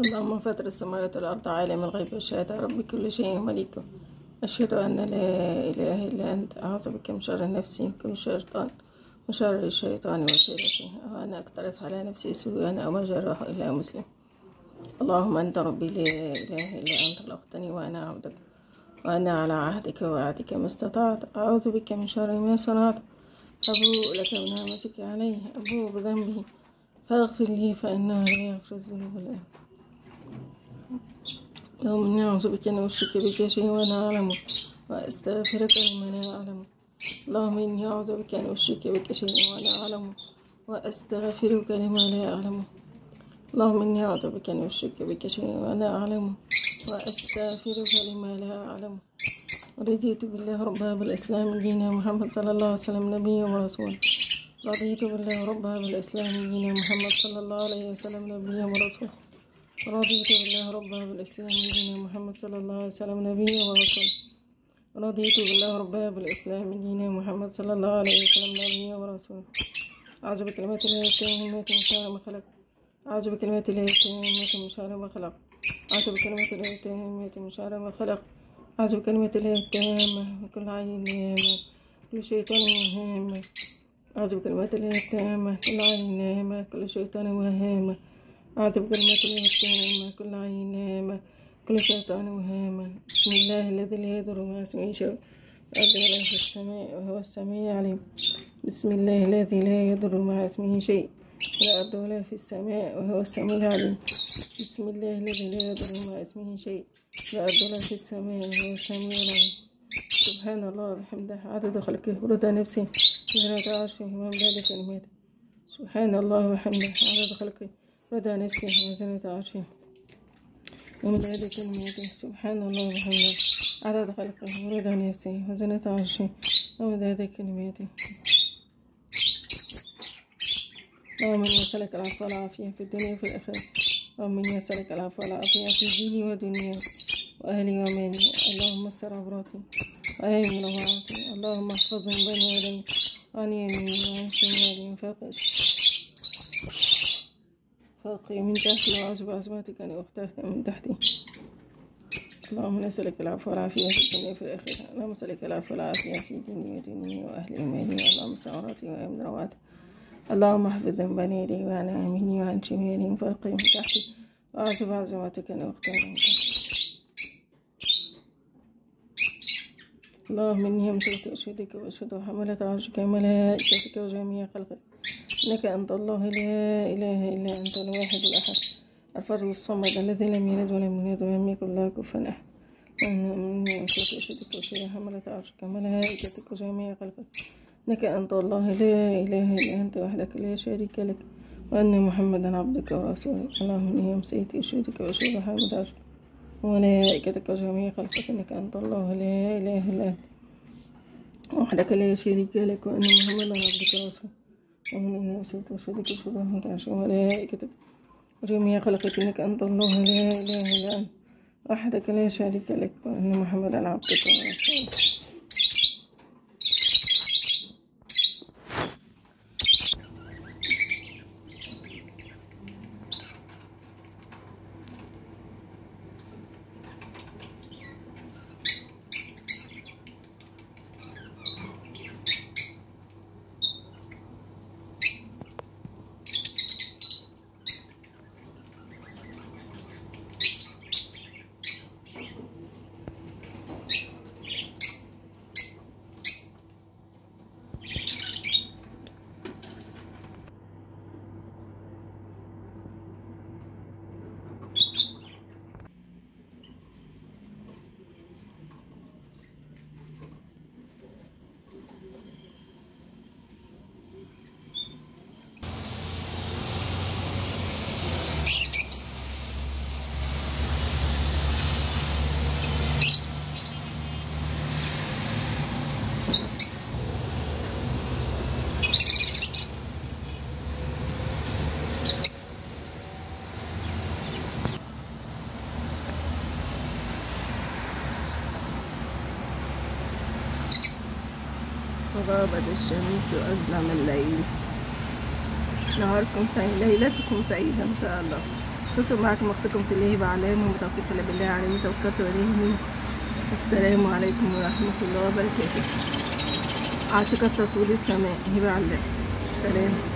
اللهم فاطر السماوات والأرض عالم الغيب والشهادة. رب كل شيء مليكه أشهد أن لا إله إلا أنت. أعوذ بك من شر نفسي وكل شيطان وشر الشيطان وسيلته وأنا أقترف على نفسي سوءا أو ما جراه إلا مسلم. اللهم أنت ربي لا إله إلا أنت خلقتني وأنا عبدك وأنا على عهدك ووعدك ما استطعت. أعوذ بك من شر ما صنعت. أبوء لك بنعمتك علي أبوء بذنبي فاغفر لي فإنه لا يغفر الذنوب أنت. اللهم إني أعوذ بك أن أشرك بك شيئا وأنا أعلم. وأستغفرك لما لا أعلم. اللهم إني أعوذ بك أن أشرك بك شيئا وأنا أعلم. وأستغفرك لما لا أعلم. اللهم إني أعوذ بك أن أشرك بك شيئا وأنا أعلم. وأستغفرك لما لا أعلم. رضيت بالله ربا بالإسلام دينا محمد صلى الله عليه وسلم نبيا ورسولا رضيت بالله ربا بالإسلام دينا محمد صلى الله عليه وسلم نبيا ورسولا رضيت بالله ربا بالإسلام دينا محمد صلى الله عليه وسلم نبيا ورسولا رضيت بالله ربا بالإسلام دينا محمد صلى الله عليه وسلم نبيا ورسولا أعوذ بكلمات الله التامة من شر ما خلق أعوذ بكلمات الله التامة من شر ما خلق أعوذ بكلمات الله التامة من شر ما خلق أعوذ بكلمات الله التامة من كل عين نامة كل شيطان وهامة. أعوذ بكلمات الله التامة كل عين نامة كل شيطان وهامة. أعوذ بكلمات الله التامة كل عين نامة كل شيطان وهامة. بسم الله الذي لا يضر مع اسمه شيء الأرض ولا السماء وهو السميع العليم. بسم الله الذي لا يضر مع اسمه شيء في الأرض ولا في السماء وهو السميع العليم. بسم الله الذي لا يضر مع اسمه شيء في الأرض ولا في السماء وهو السميع العليم. سبحان الله وبحمده عدد خلقه ورضا نفسه وزنة عرشه وممداد كلماته سبحان الله وبحمده عدد خلقه ورضا نفسه وزنة عرشه ومداد كلماته سبحان الله وبحمده. عدد خلقه ورضا نفسه وزنة عرشه ومداد كلماته اللهم إني أسألك العفو والعافية في الدنيا وفي الآخرة. اللهم إني أسألك العفو والعافية في ديني ودنياي وأهلي ومالي اللهم استر عوراتي. وآمن روعاتي اللهم احفظهم بين يدي. عن يميني وعن شمالي. من فوق فوقي من تحتي وأعوذ بعظمتك أن أختفت من تحتي. اللهم نسألك العفو والعافية في الدنيا وفي الآخرة. اللهم نسألك العفو والعافية في ديني ودنياي وأهلي ومالي اللهم وآمن روعاتي اللهم احفظ من يدي وعن يميني وعن شمالي من فوقي من تحتي. وأعوذ بعظمتك أن أختار من تحتي. اللهم إني أمسكت أشهدك وأشهد حملة عرشك وملائكتك وجميع خلقك. إنك أنت الله لا إله إلا أنت الواحد الأحد الفرد الصمد الذي لم يلد ولم يولد ولم يكن له كفوا أحد إني أمسكت أشهدك وأشهد حملة عرشك وملائكتك وجميع خلقك إنك أنت الله لا إله إلا أنت وحدك لا شريك لك وأن محمدا عبدك ورسولك اللهم إني أمسيت أشهدك وأشهد حمد عرشك وملائكتك وجميع خلقك إنك أنت الله لا إله إلا أنت وحدك لا شريك لك وأن محمدا عبدك ورسولك إني أمسيت أشهدك وأشهد حمد عرشك وملائكتك وجميع خلقك إنك أنت الله لا إله إلا أنت وحدك لا شريك لك وأن محمدا عبدك ورسولك. غابت الشمس وأظلم الليل. نهاركم سعيد ليلتكم سعيدة إن شاء الله. كنت معكم أختكم في الله هبة علام وبتوفيق الله بالله عليه توكلت منيب السلام عليكم ورحمة الله وبركاته. عاشقة تصوير السماء هبة علام سلام.